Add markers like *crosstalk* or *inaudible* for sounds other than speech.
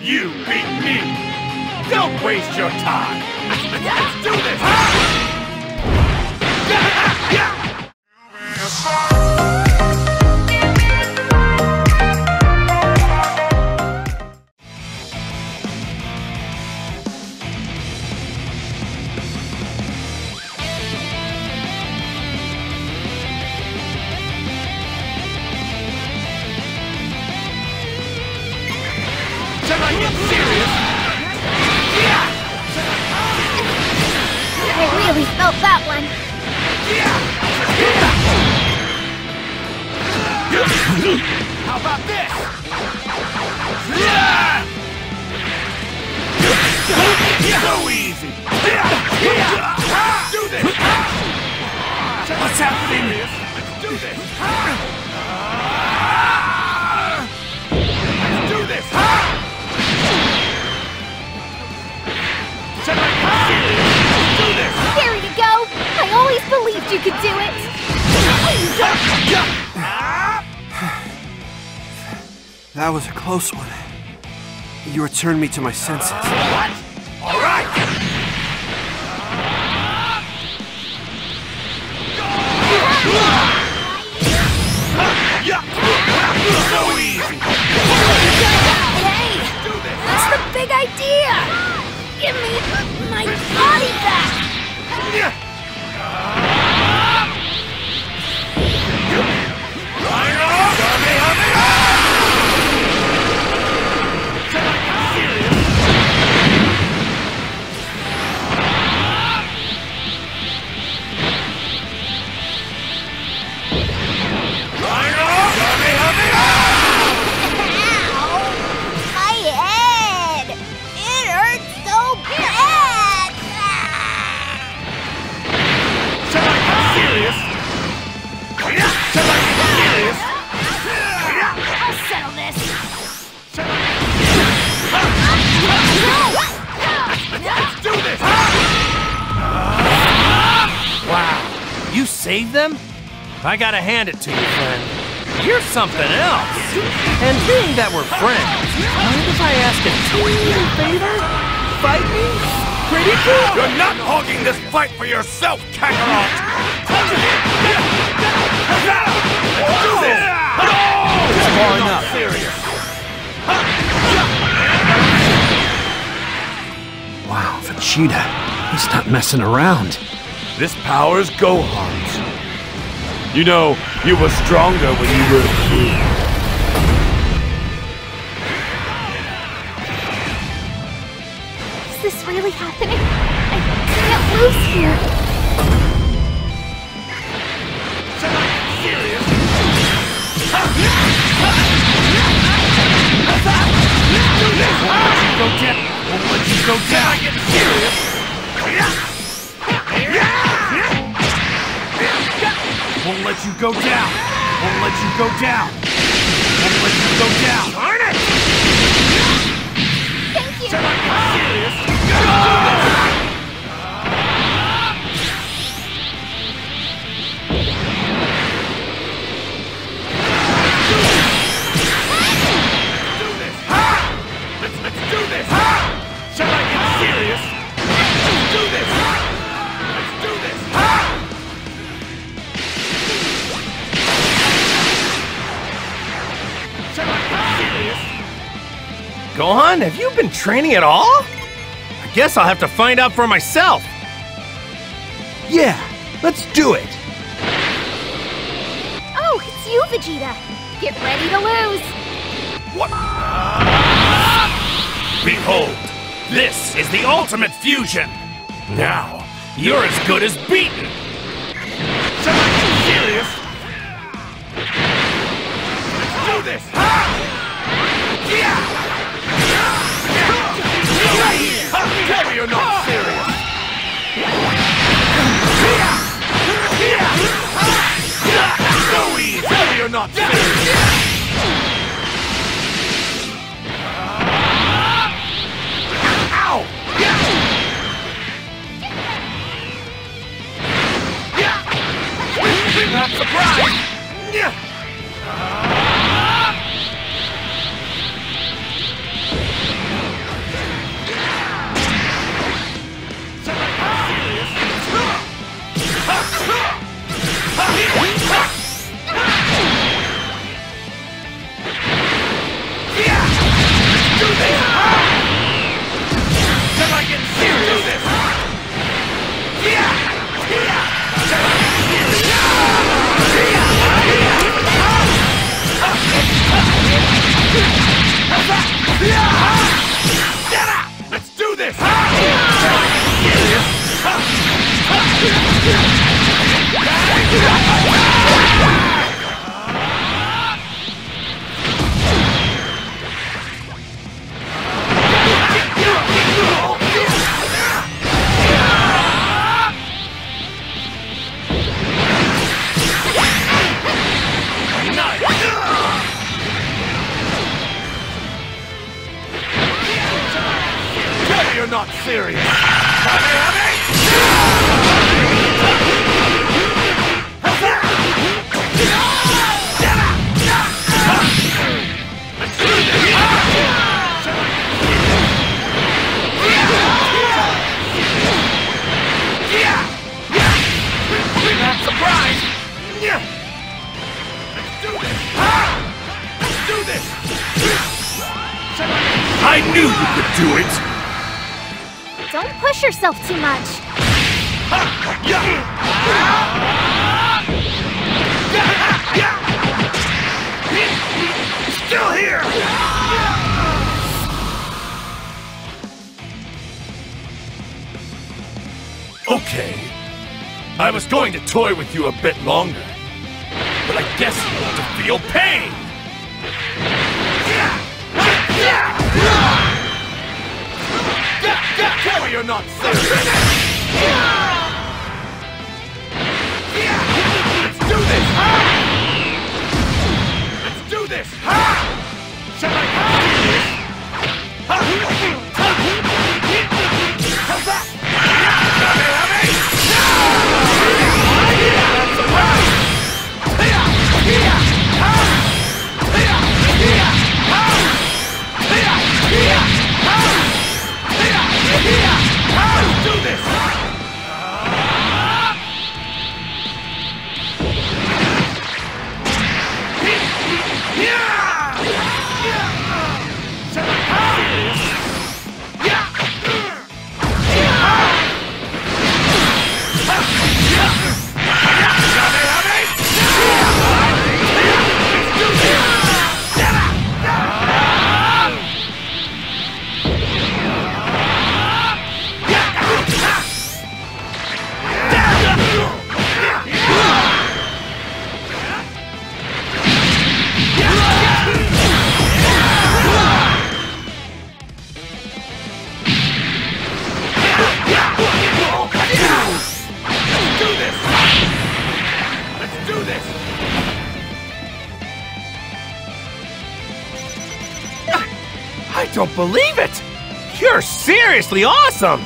You beat me! Don't waste your time! Let's *laughs* do this! What's happening? Let's do this! Let's do this! Should I get serious? Let's do this! There you go. I always believed you could do it. That was a close one. You returned me to my senses. What? You saved them? I gotta hand it to you, friend. You're something else. And being that we're friends, mind if I ask a teeny favor? Fight me? Pretty cool? You're not hogging this fight for yourself, Kakarot! Do this! It's far enough. Wow, Vegeta. He's not messing around. This power's Gohan's. You know, you were stronger when you were a kid. Is this really happening? I can't lose here. Shall I get serious? Do this! Won't let you go down! Won't you go down! I get serious? Let you go down! Won't let you go down! Won't let you go down! Darn it! Thank you. Shall I get serious? Gohan, have you been training at all? I guess I'll have to find out for myself. Yeah, let's do it. Oh, it's you, Vegeta. Get ready to lose. What? Behold, this is the ultimate fusion. Now, you're as good as beaten. I serious? Let's do this. Yeah. You're not serious. So easy. Tell you're not serious. Not surprised! Let's go! Do it! Don't push yourself too much. Still here! Okay. I was going to toy with you a bit longer. But I guess you want to feel pain! Tell me you're not serious! Let's do this! I don't believe it! You're seriously awesome!